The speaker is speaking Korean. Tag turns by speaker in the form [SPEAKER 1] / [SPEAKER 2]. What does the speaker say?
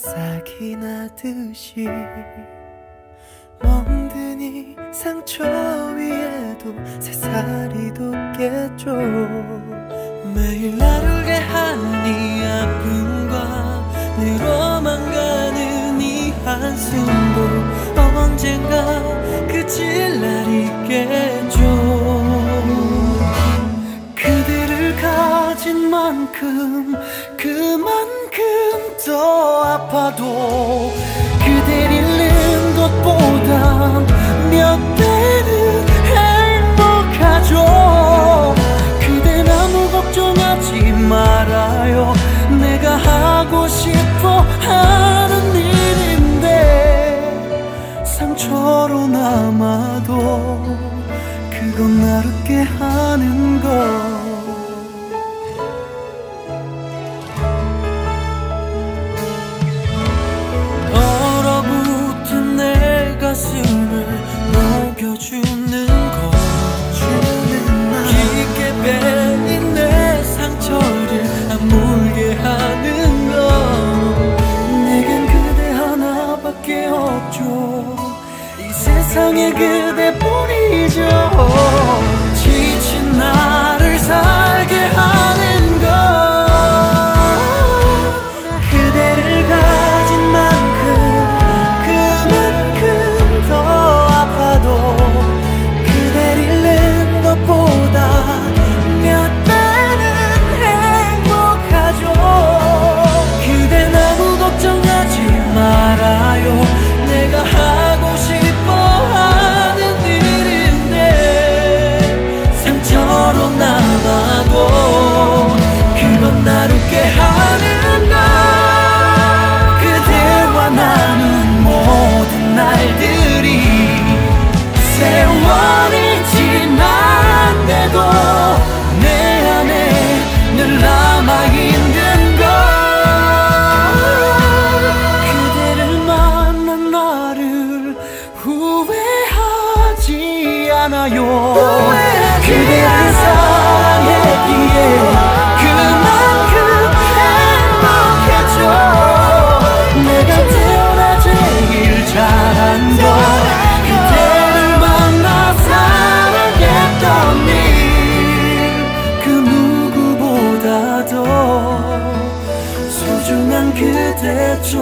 [SPEAKER 1] 새싹이 나듯이 멍드니 상처 위에도 새살이 돋겠죠. 매일 나르게 하니 아픔과 늘어만 가는 이 한숨도 언젠가 그칠 날 있겠죠. 그대를 가진 만큼 그만큼 더 아파도 그댈 잃는 것보다 몇 배는 행복하죠. 그댄 아무 걱정하지 말아요. 내가 하고 싶어 하는 일인데 상처로 남아도 그건 날 웃게 깊게 베인 내 상처를 아물게 하는 것. 내겐 그대 하나밖에 없죠. 이 세상에 그대뿐이죠 그대를 사랑했기에 그만큼 행복했죠 내가 태어나 제일 잘한 건 그대를 만나 사랑했던 일그 누구보다도 소중한 그대죠